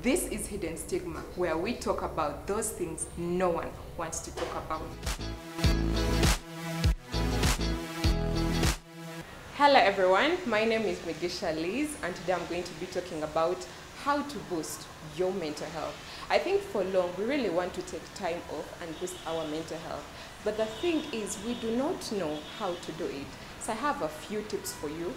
This is Hidden Stigma, where we talk about those things no one wants to talk about. Hello everyone, my name is Mugisha Liz and today I'm going to be talking about how to boost your mental health. I think for long we really want to take time off and boost our mental health. But the thing is we do not know how to do it. So I have a few tips for you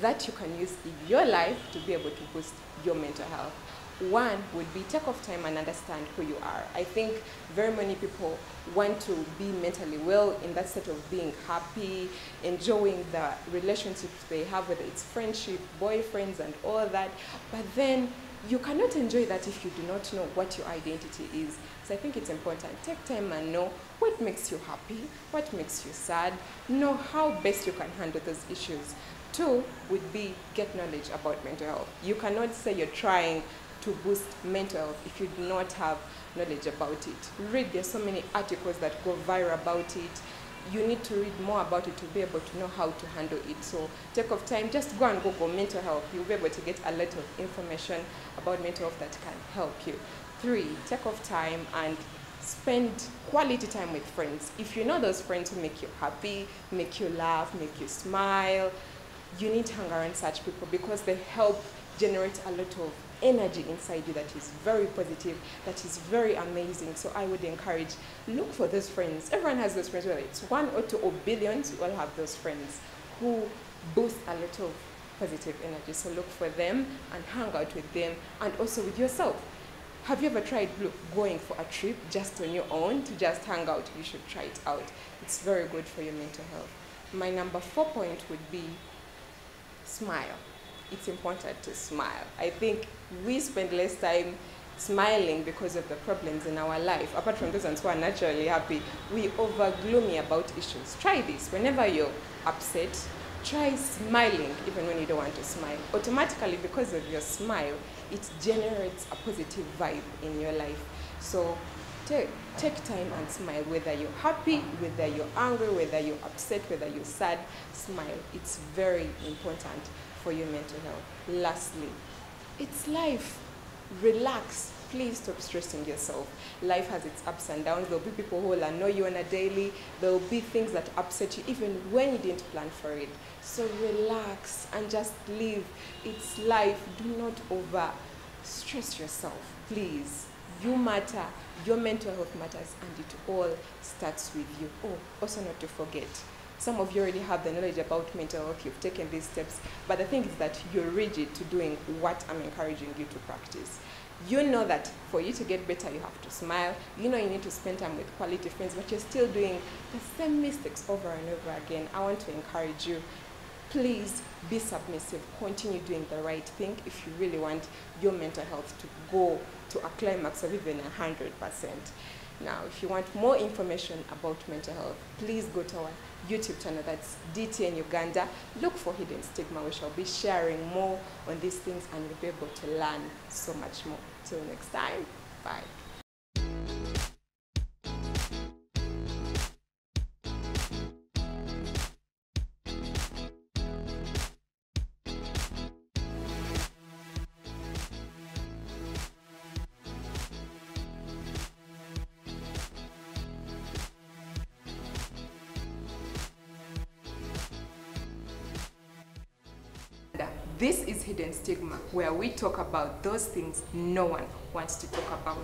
that you can use in your life to be able to boost your mental health. One would be take off time and understand who you are. I think very many people want to be mentally well in that state of being happy, enjoying the relationships they have, whether it's friendship, boyfriends, and all that. But then you cannot enjoy that if you do not know what your identity is. So I think it's important. Take time and know what makes you happy, what makes you sad, know how best you can handle those issues. Two would be get knowledge about mental health. You cannot say you're trying to boost mental health if you do not have knowledge about it. Read, there's so many articles that go viral about it. You need to read more about it to be able to know how to handle it. So take off time, just go and Google mental health. You'll be able to get a lot of information about mental health that can help you. Three, take off time and spend quality time with friends. If you know those friends who make you happy, make you laugh, make you smile, you need to hang around such people because they help generate a lot of energy inside you that is very positive, that is very amazing. So I would encourage, look for those friends. Everyone has those friends, whether it's one or two or billions, we all have those friends who boost a lot of positive energy. So look for them and hang out with them and also with yourself. Have you ever tried going for a trip just on your own to just hang out? You should try it out. It's very good for your mental health. My number four point would be smile it's important to smile. I think we spend less time smiling because of the problems in our life. Apart from those ones who are naturally happy, we over gloomy about issues. Try this. Whenever you're upset, try smiling even when you don't want to smile. Automatically, because of your smile, it generates a positive vibe in your life. So take, take time and smile, whether you're happy, whether you're angry, whether you're upset, whether you're sad, smile. It's very important for your mental health. Lastly, it's life. Relax. Please stop stressing yourself. Life has its ups and downs. There'll be people who will annoy you on a daily. There'll be things that upset you even when you didn't plan for it. So relax and just live. It's life. Do not over stress yourself. Please. You matter. Your mental health matters and it all starts with you. Oh, also not to forget, some of you already have the knowledge about mental health, you've taken these steps, but the thing is that you're rigid to doing what I'm encouraging you to practice. You know that for you to get better, you have to smile. You know you need to spend time with quality friends, but you're still doing the same mistakes over and over again. I want to encourage you. Please be submissive. Continue doing the right thing if you really want your mental health to go to a climax of even 100%. Now, if you want more information about mental health, please go to our YouTube channel, that's DTN Uganda. Look for Hidden Stigma. We shall be sharing more on these things and you'll be able to learn so much more. Till next time, bye. This is Hidden Stigma, where we talk about those things no one wants to talk about.